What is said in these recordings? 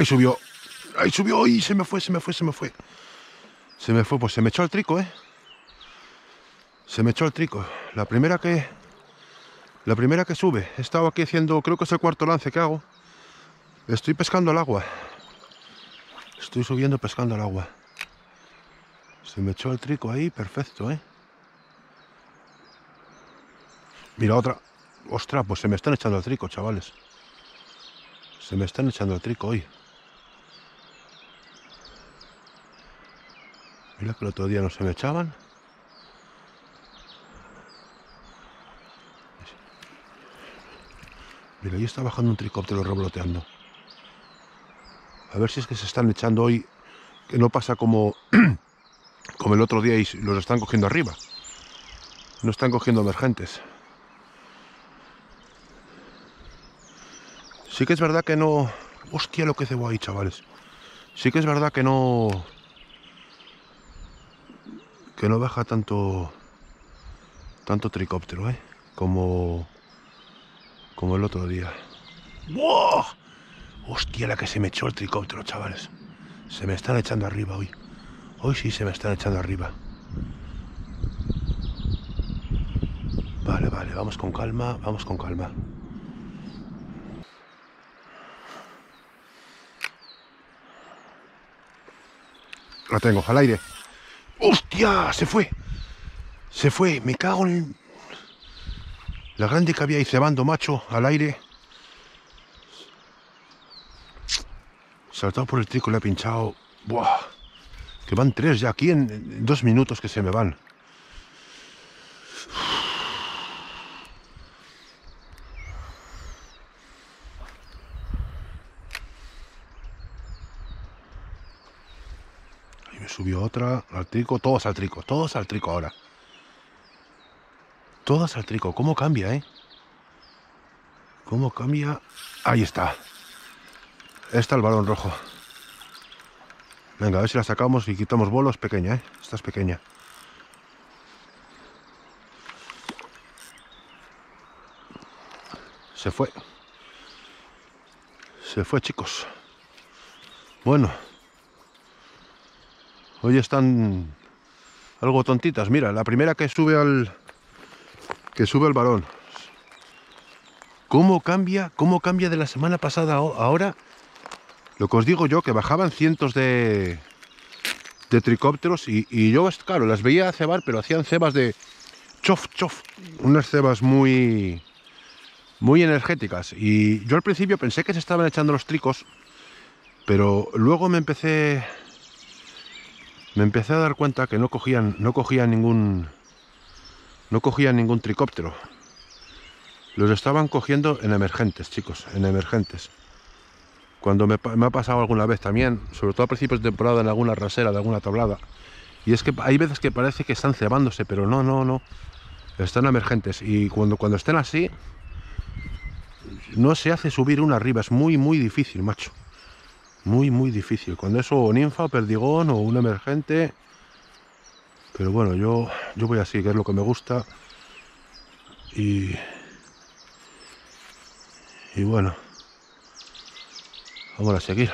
Ahí subió. Ahí subió y se me fue, se me fue, se me fue. Se me fue, pues se me echó el trico, ¿eh? Se me echó el trico. La primera que... La primera que sube. He estado aquí haciendo, creo que es el cuarto lance que hago. Estoy pescando al agua. Estoy subiendo pescando al agua. Se me echó el trico ahí, perfecto, ¿eh? Mira otra. Ostras, pues se me están echando el trico, chavales. Se me están echando el trico hoy. Mira que el otro día no se me echaban. Mira, ahí está bajando un tricóptero revoloteando. A ver si es que se están echando hoy, que no pasa como, como el otro día y los están cogiendo arriba. No están cogiendo emergentes. Sí que es verdad que no... Hostia, lo que cebo ahí, chavales. Sí que es verdad que no... Que no baja tanto... Tanto tricóptero, ¿eh? Como... Como el otro día. ¡Wow! Hostia, la que se me echó el tricóptero, chavales. Se me están echando arriba hoy. Hoy sí se me están echando arriba. Vale, vale, vamos con calma, vamos con calma. La tengo, al aire. ¡Hostia! Se fue. Se fue. Me cago en... La grande que había ahí cebando, macho, al aire. Saltado por el trico, le he pinchado. ¡Buah! Que van tres ya aquí en dos minutos que se me van. Subió otra al trico, todos al trico, todos al trico ahora. Todas al trico, ¿cómo cambia, eh? ¿Cómo cambia? Ahí está. Está el balón rojo. Venga, a ver si la sacamos y quitamos bolos. Pequeña, ¿eh? Esta es pequeña. Se fue. Se fue, chicos. Bueno. Hoy están algo tontitas. Mira, la primera que sube al... Que sube el balón. ¿Cómo cambia? ¿Cómo cambia de la semana pasada a ahora? Lo que os digo yo, que bajaban cientos de, de tricópteros y, y yo, claro, las veía cebar, pero hacían cebas de chof, chof, unas cebas muy, muy energéticas. Y yo al principio pensé que se estaban echando los tricos, pero luego me empecé, me empecé a dar cuenta que no cogían, no ningún, no ningún tricóptero. Los estaban cogiendo en emergentes, chicos, en emergentes. Cuando me, me, ha pasado alguna vez también, sobre todo a principios de temporada en alguna rasera de alguna tablada. Y es que hay veces que parece que están cebándose, pero no, no, no. Están emergentes. Y cuando, cuando estén así, no se hace subir una arriba. Es muy, muy difícil, macho. Muy, muy difícil. Cuando eso ninfa, perdigón, o un emergente. Pero bueno, yo, yo voy así, que es lo que me gusta. Y... Y bueno. Vamos a seguir.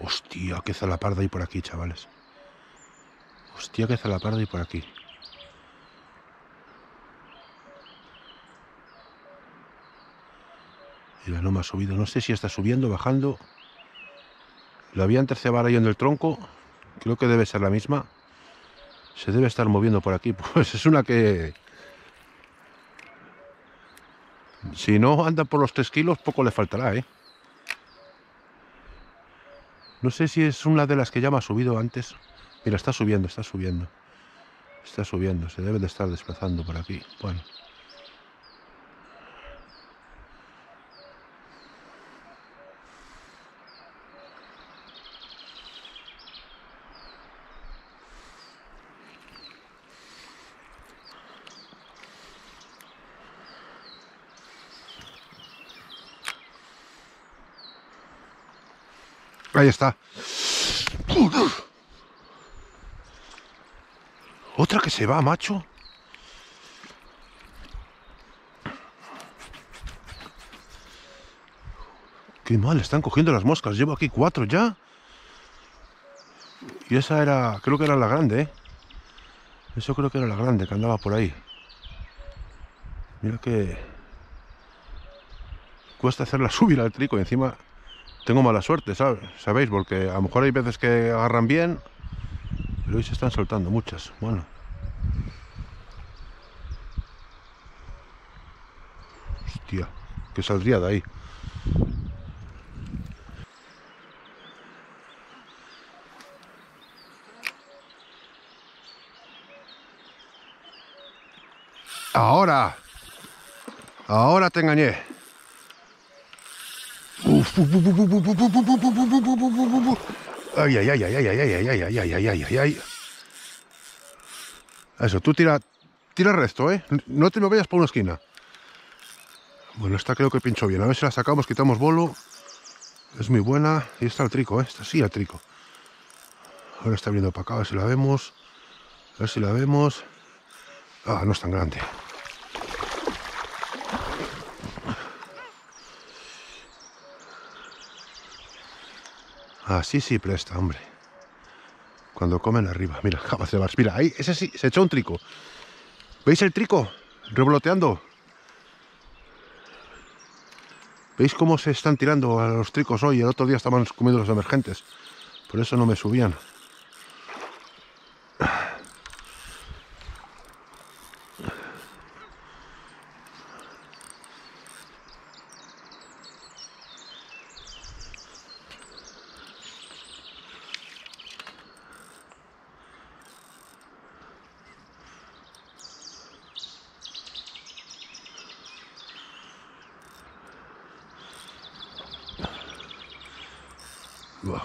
Hostia, qué zalaparda hay por aquí, chavales. Hostia, qué zalaparda hay por aquí. Mira, no me ha subido. No sé si está subiendo, bajando. La había cebar ahí en el tronco. Creo que debe ser la misma se debe estar moviendo por aquí. Pues es una que... Si no anda por los 3 kilos, poco le faltará, ¿eh? No sé si es una de las que ya me ha subido antes. Mira, está subiendo, está subiendo. Está subiendo, se debe de estar desplazando por aquí. Bueno. Ahí está. Otra que se va, macho. Qué mal, están cogiendo las moscas. Llevo aquí cuatro ya. Y esa era, creo que era la grande, ¿eh? Eso creo que era la grande que andaba por ahí. Mira que cuesta hacerla subir al trico y encima tengo mala suerte, ¿sabéis? Porque a lo mejor hay veces que agarran bien, pero hoy se están soltando muchas. Bueno. Hostia, que saldría de ahí. Ahora. Ahora te engañé. Ay, ay, ay, ay, ay, ay, ay, ay, ay, ay, ay, ay, ay. Eso, tú tira, tira el resto, ¿eh? No te me vayas por una esquina. Bueno, esta creo que pincho bien. A ver si la sacamos, quitamos bolo. Es muy buena. Y está el trico, ¿eh? Está sí el trico. Ahora está viendo para acá, a ver si la vemos. A ver si la vemos. Ah, no es tan grande. Así sí presta, hombre. Cuando comen arriba. Mira, jamás de Mira, ahí, ese sí, se echó un trico. ¿Veis el trico? Revoloteando. ¿Veis cómo se están tirando a los tricos hoy? El otro día estaban comiendo los emergentes. Por eso no me subían.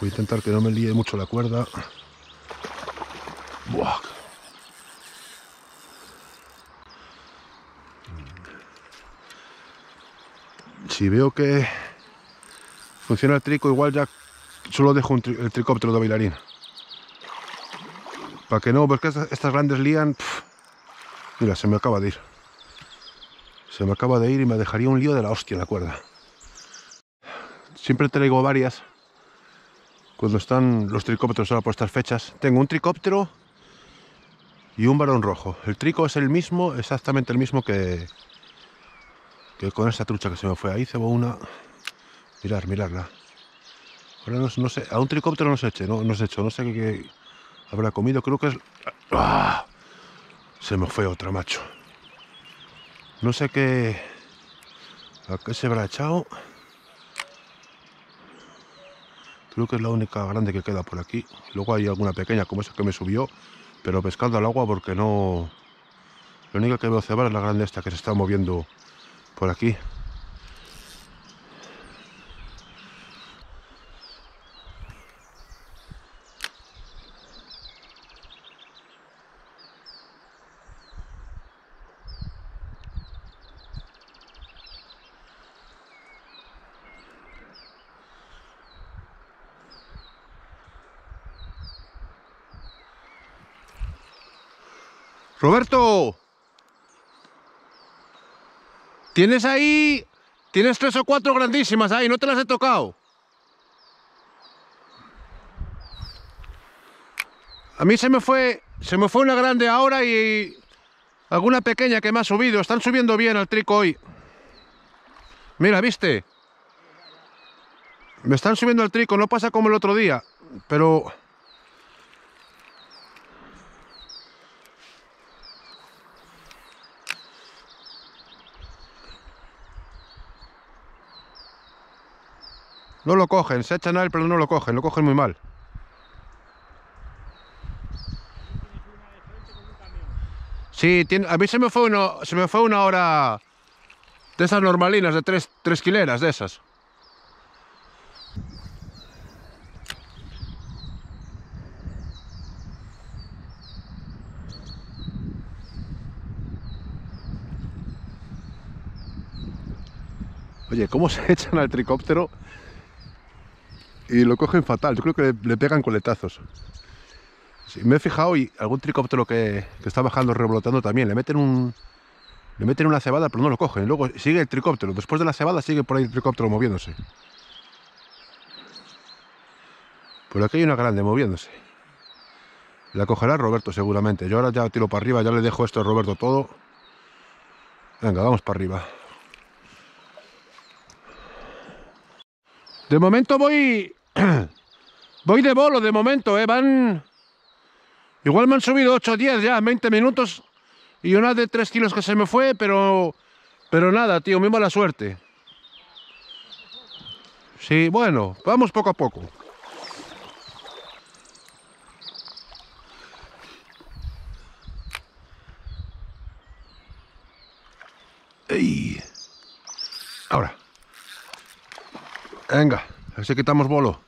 voy a intentar que no me líe mucho la cuerda. Si veo que funciona el trico, igual ya solo dejo el tricóptero de bailarín. Para que no, porque estas, grandes lían... mira, se me acaba de ir. Se me acaba de ir y me dejaría un lío de la hostia la cuerda. Siempre traigo varias cuando están los tricópteros ahora por estas fechas. Tengo un tricóptero y un varón rojo. El trico es el mismo, exactamente el mismo que, que con esa trucha que se me fue. Ahí cebo una... Mirar, mirarla. Ahora no, sé, a un tricóptero no se eche, no, no se hecho, no sé qué, habrá comido, creo que es... ¡Ah! Se me fue otra, macho. No sé qué... ¿A qué se habrá echado? Creo que es la única grande que queda por aquí. Luego hay alguna pequeña como esa que me subió, pero pescando al agua porque no... La única que veo cebar es la grande esta que se está moviendo por aquí. Roberto, tienes ahí, tienes tres o cuatro grandísimas ahí, no te las he tocado. A mí se me fue, se me fue una grande ahora y alguna pequeña que me ha subido. Están subiendo bien al trico hoy. Mira, ¿viste? Me están subiendo al trico, no pasa como el otro día, pero... No lo cogen, se echan a él, pero no lo cogen, lo cogen muy mal. Sí, a mí se me, fue uno, se me fue una hora de esas normalinas, de tres, tres quileras, de esas. Oye, ¿cómo se echan al tricóptero y lo cogen fatal. Yo creo que le, pegan coletazos. Sí, me he fijado y algún tricóptero que, que, está bajando revolotando también. Le meten un. Le meten una cebada, pero no lo cogen. Luego sigue el tricóptero. Después de la cebada sigue por ahí el tricóptero moviéndose. Por aquí hay una grande moviéndose. La cogerá Roberto seguramente. Yo ahora ya tiro para arriba, ya le dejo esto a Roberto todo. Venga, vamos para arriba. De momento voy... voy de bolo, de momento, ¿eh? Van... Igual me han subido 8 o 10 ya, 20 minutos. Y una de 3 kilos que se me fue, pero... Pero nada, tío, muy mala suerte. Sí, bueno, vamos poco a poco. ¡Ey! Ahora. Venga, a ver si quitamos bolo.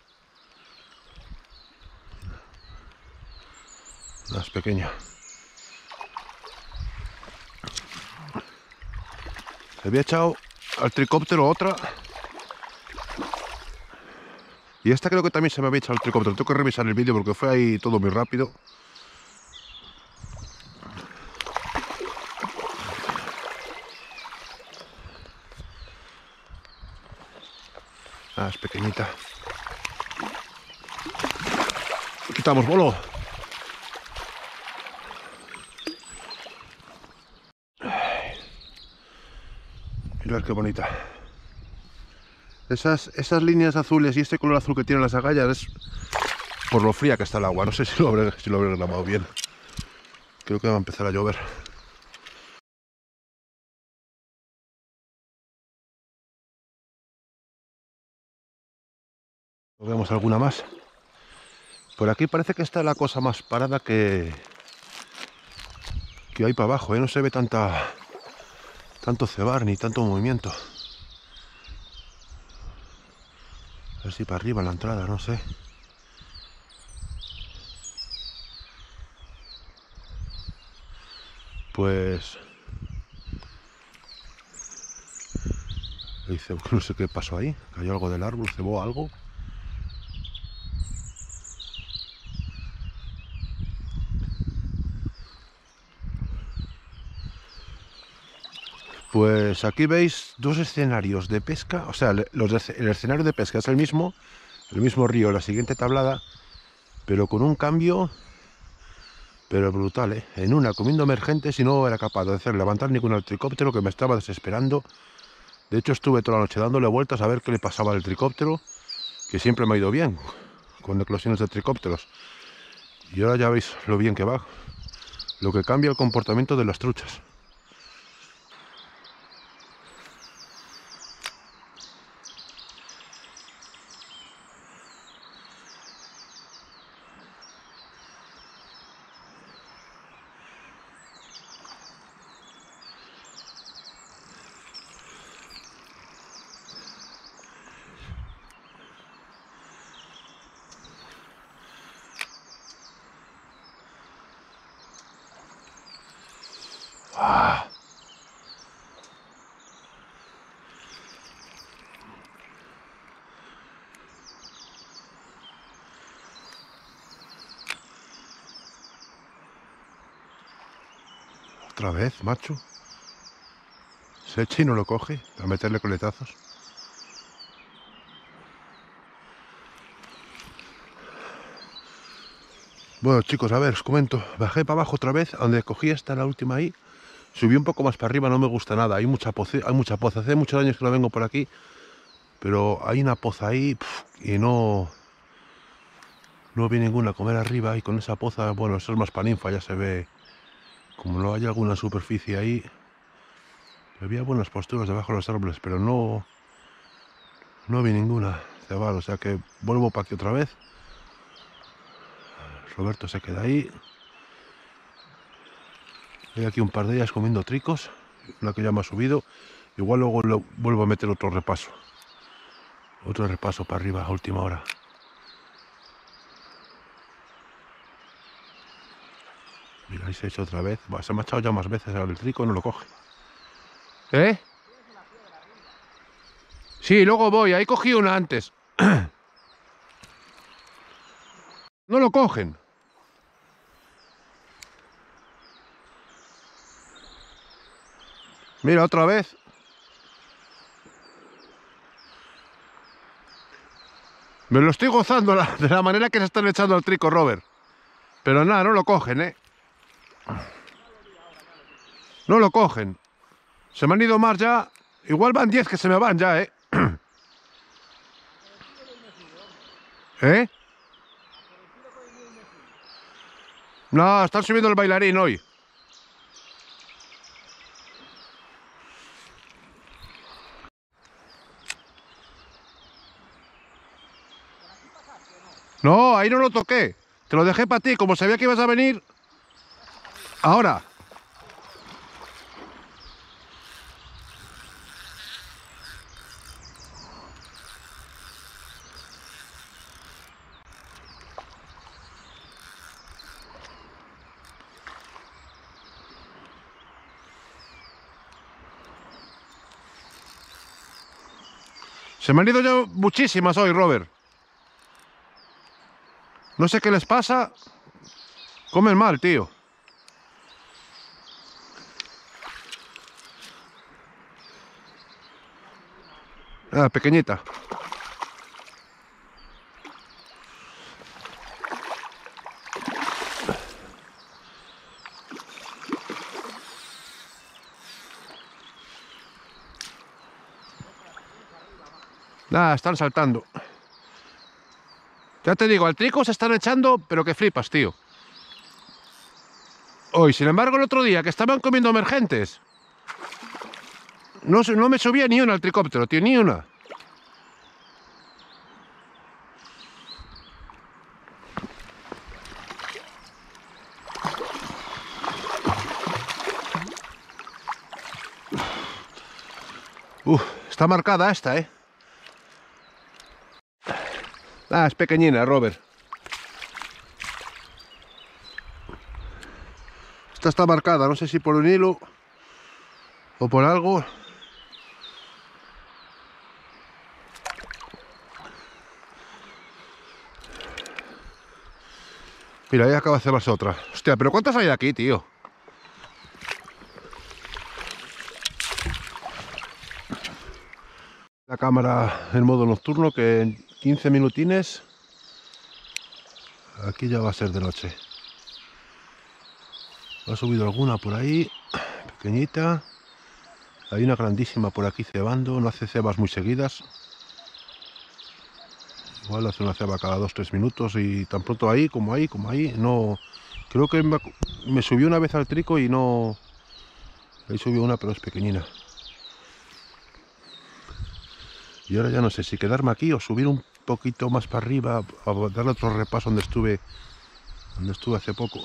Más pequeña. Le había echado al tricóptero otra. Y esta creo que también se me había echado al tricóptero. Tengo que revisar el vídeo porque fue ahí todo muy rápido. Ah, es pequeñita. Quitamos bolo. Mirad qué bonita. Esas, esas líneas azules y este color azul que tienen las agallas es por lo fría que está el agua. No sé si lo habré, si lo habré grabado bien. Creo que va a empezar a llover. Vemos alguna más. Por aquí parece que está la cosa más parada que, que hay para abajo. ¿eh? No se ve tanta tanto cebar ni tanto movimiento. A ver si para arriba la entrada, no sé. Pues... No sé qué pasó ahí. Cayó algo del árbol, cebó algo. Pues aquí veis dos escenarios de pesca, o sea, el escenario de pesca es el mismo, el mismo río, la siguiente tablada, pero con un cambio, pero brutal, ¿eh? En una comiendo emergentes y no era capaz de hacer levantar ningún helicóptero que me estaba desesperando. De hecho estuve toda la noche dándole vueltas a ver qué le pasaba al helicóptero, que siempre me ha ido bien, con eclosiones de tricópteros. Y ahora ya veis lo bien que va, lo que cambia el comportamiento de las truchas. Otra vez, macho. Se echa y no lo coge a meterle coletazos. Bueno chicos, a ver, os comento. Bajé para abajo otra vez, donde cogí esta la última ahí. Subí un poco más para arriba, no me gusta nada. Hay mucha poza, hay mucha poza. Hace muchos años que no vengo por aquí, pero hay una poza ahí y no no vi ninguna comer arriba y con esa poza, bueno, eso es más paninfa, ya se ve como no hay alguna superficie ahí, había buenas posturas debajo de los árboles, pero no, no vi ninguna o sea que vuelvo para aquí otra vez. Roberto se queda ahí. Hay aquí un par de ellas comiendo tricos, una que ya me ha subido. Igual luego lo, vuelvo a meter otro repaso. Otro repaso para arriba a última hora. Mira, ahí se ha hecho otra vez. se ha echado ya más veces al trico no lo coge. ¿Eh? Sí, luego voy. Ahí cogí una antes. no lo cogen. Mira, otra vez. Me lo estoy gozando de la manera que se están echando al trico, Robert. Pero nada, no lo cogen, ¿eh? No lo cogen. Se me han ido más ya. Igual van 10 que se me van ya, ¿eh? ¿Eh? No, están subiendo el bailarín hoy. No, ahí no lo toqué. Te lo dejé para ti, como sabía que ibas a venir. Ahora. Se me han ido ya muchísimas hoy, Robert. No sé qué les pasa. Comen mal, tío. Ah, pequeñita. Nada, están saltando. Ya te digo, al trico se están echando, pero que flipas, tío. Hoy, sin embargo, el otro día que estaban comiendo emergentes, no, no me subía ni una al tricóptero, tío, ni una. Uf, está marcada esta, ¿eh? Ah, es pequeñina, Robert. Esta está marcada, no sé si por un hilo o por algo. Mira, ahí acaba de cebarse otra. Hostia, pero ¿cuántas hay aquí, tío? La cámara en modo nocturno que 15 minutines. Aquí ya va a ser de noche. Ha subido alguna por ahí pequeñita. Hay una grandísima por aquí cebando no hace cebas muy seguidas. Igual hace una ceba cada 2-3 minutos y tan pronto ahí como ahí como ahí no creo que me, subió una vez al trico y no ahí subió una pero es pequeñina. Y ahora ya no sé si quedarme aquí o subir un poquito más para arriba a darle otro repaso donde estuve donde estuve hace poco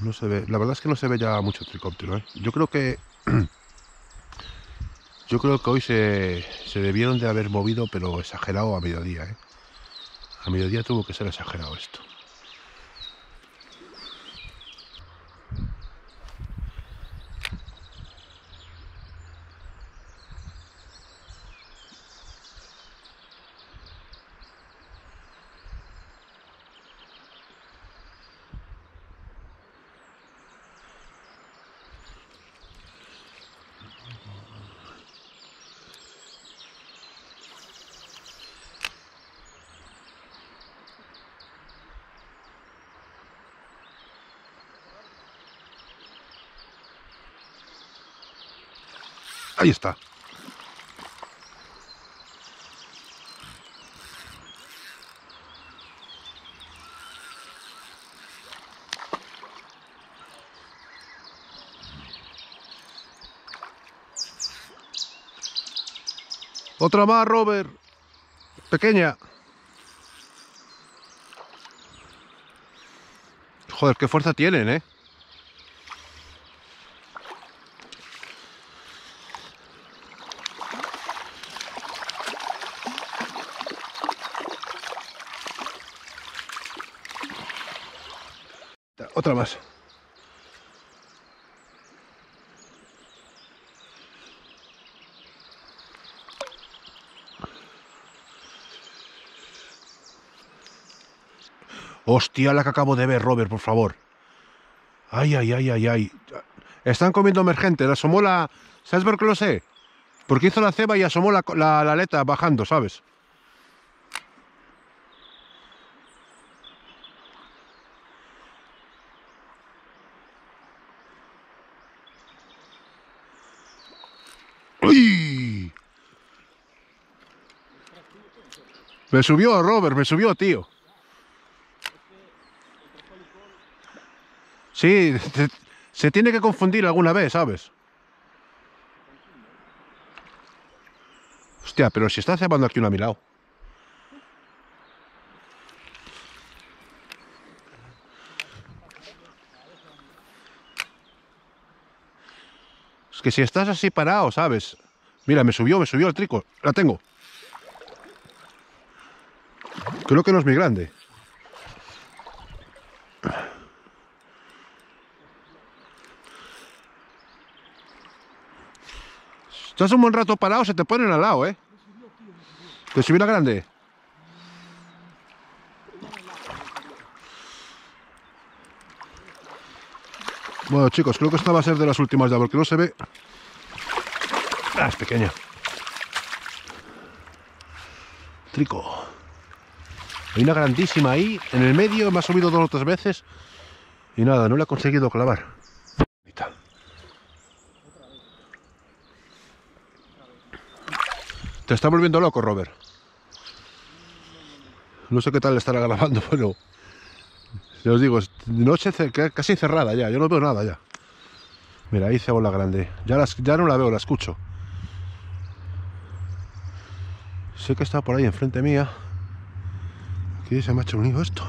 no se ve la verdad es que no se ve ya mucho tricóptero ¿eh? yo creo que yo creo que hoy se, se, debieron de haber movido pero exagerado a mediodía ¿eh? a mediodía tuvo que ser exagerado esto Ahí está. Otra más, Robert. Pequeña. Joder, qué fuerza tienen, ¿eh? Otra más. Hostia, la que acabo de ver, Robert, por favor. Ay, ay, ay, ay, ay. Están comiendo emergente. Asomó la... ¿Sabes por qué lo sé? Porque hizo la ceba y asomó la, la aleta bajando, ¿sabes? Me subió Robert, me subió, tío. Sí, se, tiene que confundir alguna vez, ¿sabes? Hostia, pero si está cebando aquí una a mi lado. Que si estás así parado, ¿sabes? Mira, me subió, me subió el trico. La tengo. Creo que no es muy grande. Estás un buen rato parado, se te ponen al lado, ¿eh? ¿Te subió la grande? Bueno, chicos, creo que esta va a ser de las últimas ya, porque no se ve... Ah, es pequeña. Trico. Hay una grandísima ahí, en el medio, me ha subido dos o tres veces. Y nada, no la he conseguido clavar. Te está volviendo loco, Robert. No sé qué tal estará grabando, pero... Ya os digo, noche casi cerrada ya, yo no veo nada ya. Mira, ahí cebola grande. Ya, las- ya no la veo, la escucho. Sé que está por ahí enfrente mía. Aquí se me ha hecho un lío esto.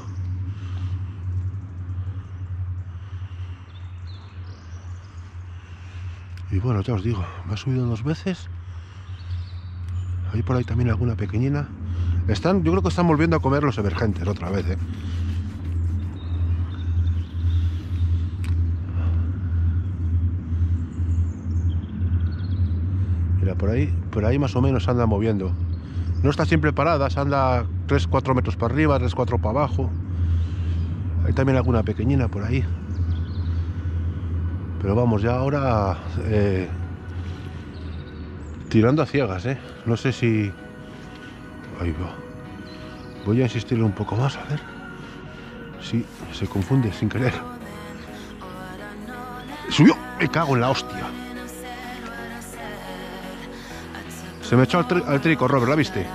Y bueno, ya os digo, me ha subido dos veces. Hay por ahí también alguna pequeñina. Están, yo creo que están volviendo a comer los emergentes otra vez, ¿eh? Por ahí, por ahí más o menos anda moviendo. No está siempre parada, se anda 3-4 metros para arriba, 3-4 para abajo. Hay también alguna pequeñina por ahí. Pero vamos, ya ahora eh, tirando a ciegas, ¿eh? No sé si... Ahí va. Voy a insistirle un poco más, a ver. Sí, se confunde sin querer. ¡Subió! Me cago en la hostia. Se me echó al, tri- trico, Robert, ¿la viste?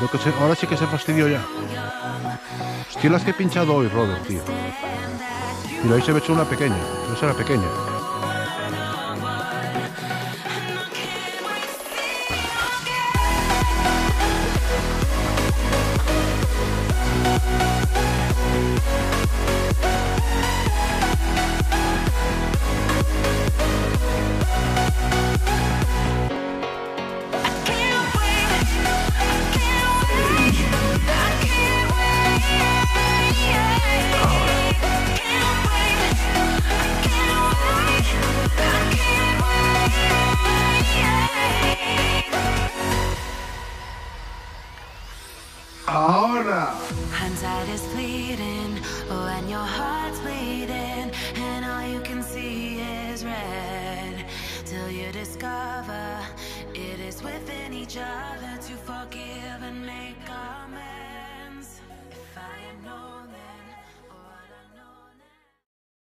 Lo que se- ahora sí que se fastidió ya. Hostia, las que he pinchado hoy, Robert, tío. Mira, ahí se me echó una pequeña. Esa era pequeña.